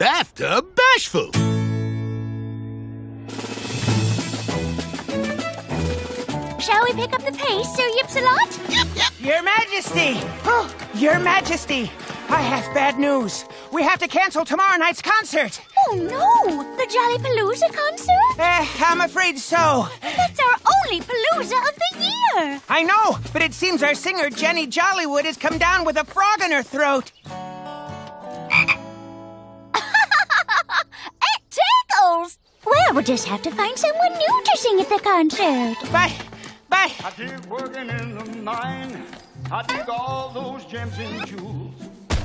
After Bashful. Shall we pick up the pace, Sir Yipsalot? Your Majesty! Oh, Your Majesty! I have bad news. We have to cancel tomorrow night's concert. Oh no! The Jollypalooza concert? Eh, I'm afraid so. That's our only palooza of the year! I know, but it seems our singer Jenny Jollywood has come down with a frog in her throat. Well, we'll just have to find someone new to sing at the concert. Bye. Bye. I dig working in the mine. I dig all those gems and jewels.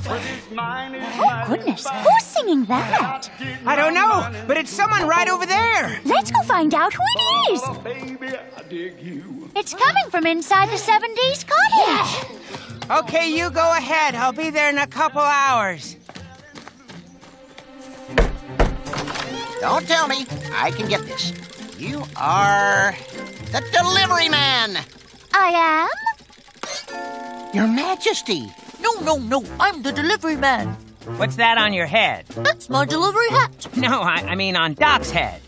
For this mine is Oh, goodness. Who's singing that? I don't know, but it's someone right over there. Let's go find out who it is. Oh, baby, I dig you. It's coming from inside the 7Ds cottage. Okay, you go ahead. I'll be there in a couple hours. Don't tell me. I can get this. You are the delivery man. I am? Your Majesty. No, no, no. I'm the delivery man. What's that on your head? That's my delivery hat. No, I, I mean on Doc's head.